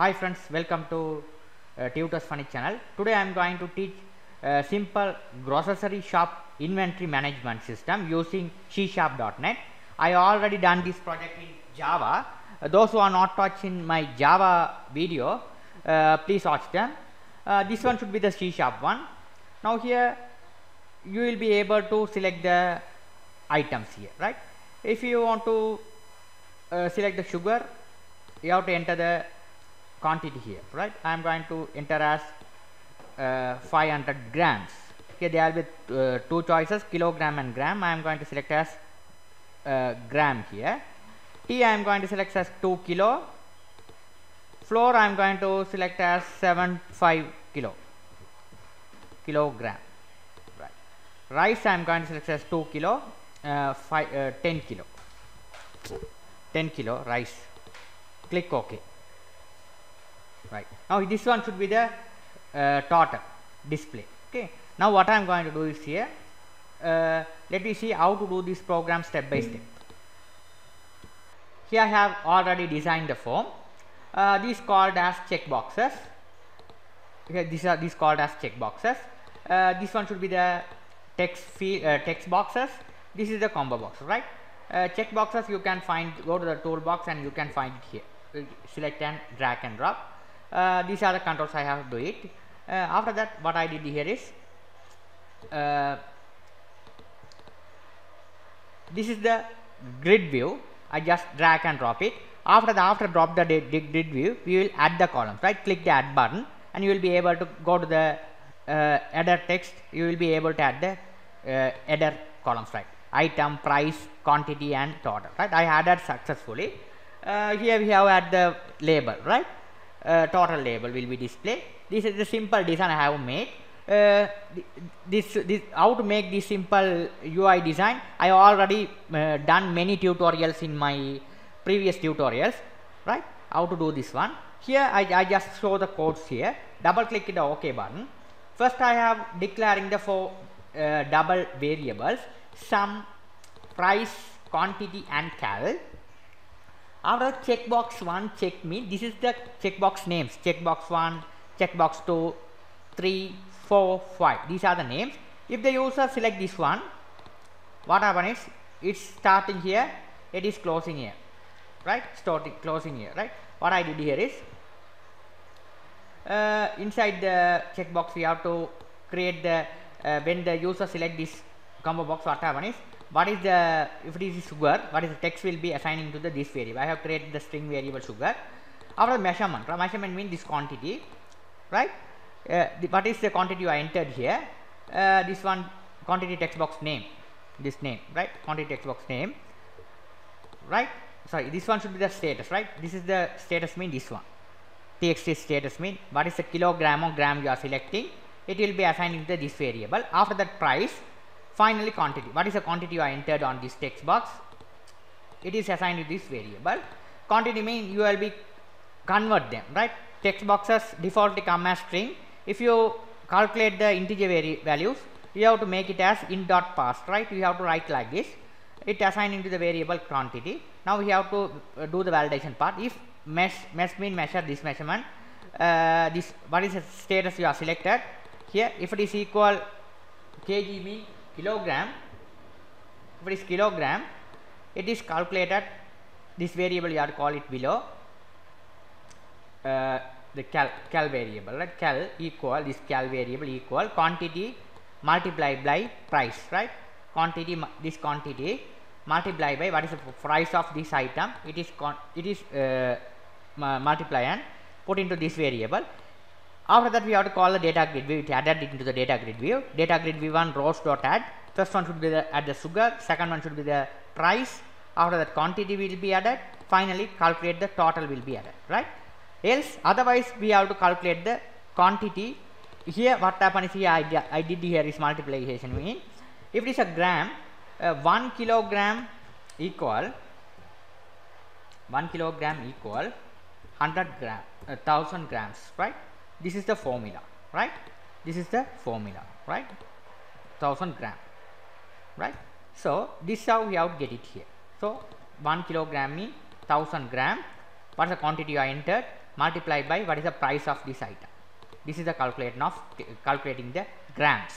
Hi friends, welcome to uh, Tutus Funny channel. Today I am going to teach a simple grocery shop inventory management system using C Sharp.net. I already done this project in Java. Uh, those who are not watching my Java video, uh, please watch them. Uh, this one should be the C one. Now here you will be able to select the items here, right? If you want to uh, select the sugar, you have to enter the quantity here right? I am going to enter as uh, 500 grams. Here there will be uh, two choices kilogram and gram. I am going to select as uh, gram here. T i am going to select as 2 kilo. Flour i am going to select as 75 kilo. Kilogram right. Rice i am going to select as 2 kilo uh, 5 uh, 10 kilo. 10 kilo rice. Click ok right. Now this one should be the uh, total display. Okay. Now what i am going to do is here uh, let me see how to do this program step by step. Here i have already designed the form. Uh, these called as check boxes. Okay these are these called as check boxes. Uh, this one should be the text field uh, text boxes. This is the combo box right? Uh, check boxes you can find go to the toolbox and you can find it here. Select and drag and drop uh, these are the controls I have to do it. Uh, after that what I did here is uh, this is the grid view. I just drag and drop it. After the after drop the grid view we will add the columns right? Click the add button and you will be able to go to the uh, header text. You will be able to add the uh, header columns right? Item price quantity and total right? I added successfully. Uh, here we have add the label right uh, total label will be displayed. This is the simple design I have made. Uh, this this how to make this simple UI design I already uh, done many tutorials in my previous tutorials right? How to do this one. Here I, I just show the codes here. Double click the OK button. First I have declaring the four uh, double variables sum price quantity and cal after checkbox 1 check me. This is the checkbox names. Checkbox 1 checkbox 2 3 4 5 these are the names. If the user select this one what happen is it's starting here. It is closing here. Right? Starting closing here. Right? What i did here is uh, inside the checkbox we have to create the uh, when the user select this combo box what happen is what is the if it is sugar what is the text will be assigning to the this variable? I have created the string variable sugar. After measurement right? measurement means this quantity right? Uh, the, what is the quantity I entered here? Uh, this one quantity text box name this name right? Quantity text box name right? Sorry this one should be the status right? This is the status mean this one. Txt status mean what is the kilogram or gram you are selecting? It will be assigning to this variable. After that price finally quantity. What is the quantity you entered on this text box? It is assigned to this variable. Quantity mean you will be convert them right? Text boxes defaultly come as string. If you calculate the integer values you have to make it as int dot parse right? You have to write like this. It assigning to the variable quantity. Now we have to uh, do the validation part. If mesh mesh mean measure this measurement uh, this what is the status you are selected? Here if it is equal kg mean kilogram. If it is kilogram it is calculated. This variable you are call it below. Uh, the cal cal variable right? Cal equal this cal variable equal quantity multiplied by price right? Quantity this quantity multiplied by what is the price of this item. It is it is uh, multiply and put into this variable after that we have to call the data grid. View it added it into the data grid view. Data grid view one rows dot add. First one should be the add the sugar. Second one should be the price. After that quantity will be added. Finally calculate the total will be added right? Else otherwise we have to calculate the quantity. Here what happen is here I, I did here is multiplication mean if it is a gram uh, 1 kilogram equal 1 kilogram equal 100 gram uh, 1000 grams right this is the formula right? This is the formula right? 1000 gram right? So this is how we have to get it here. So 1 kilogram mean 1000 gram. What is the quantity I entered? Multiplied by what is the price of this item. This is the calculation of calculating the grams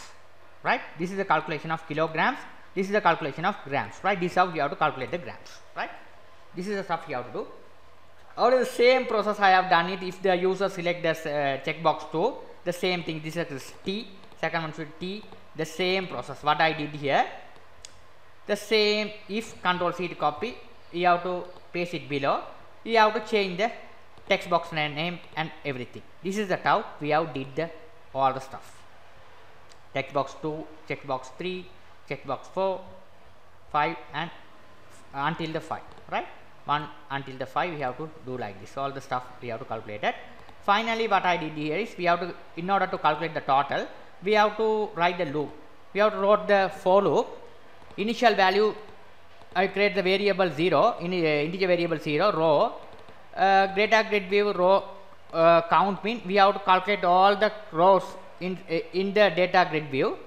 right? This is the calculation of kilograms. This is the calculation of grams right? This is how you have to calculate the grams right? This is the stuff you have to do or the same process I have done it. If the user select the uh, checkbox 2 the same thing. This is T second one should T. The same process. What I did here? The same if control C to copy you have to paste it below. You have to change the text box name and everything. This is the how we have did the all the stuff. Text box 2 checkbox 3 checkbox 4 5 and until the 5 right 1 until the 5 we have to do like this. All the stuff we have to calculate it finally what I did here is we have to in order to calculate the total we have to write the loop. We have to the for loop. Initial value I create the variable 0 in uh, integer variable 0 row. Uh, greater grid view row uh, count mean we have to calculate all the rows in uh, in the data grid view.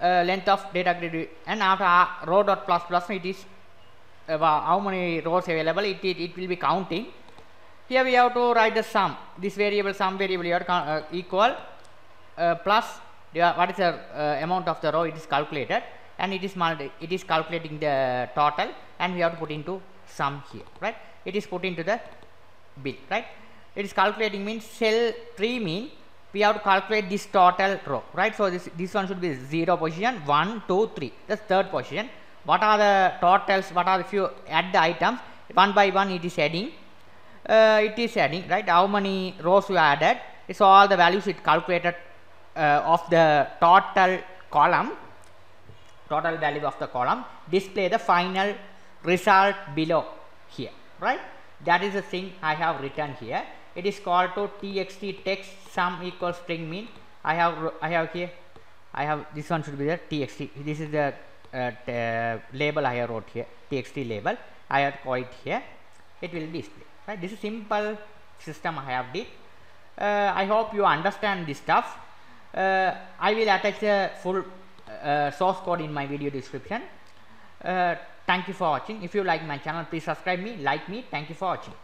Uh, length of data grid view. And after uh, row dot plus plus it is uh, how many rows available it, it, it will be counting. Here we have to write the sum. This variable sum variable to uh, equal uh, plus what is the uh, amount of the row it is calculated and it is it is calculating the total and we have to put into sum here right? It is put into the bill right? It is calculating means cell 3 mean we have to calculate this total row right? So this this one should be 0 position 1 2 3 the third position what are the totals? What are if you add the items one by one it is adding. Uh, it is adding right? How many rows you added? It's all the values it calculated uh, of the total column total value of the column. Display the final result below here right? That is the thing I have written here. It is called to txt text sum equals string mean. I have I have here I have this one should be the txt. This is the label I have wrote here txt label I have called here. It will display right? This is simple system I have did. Uh, I hope you understand this stuff. Uh, I will attach the full uh, source code in my video description. Uh, thank you for watching. If you like my channel please subscribe me like me. Thank you for watching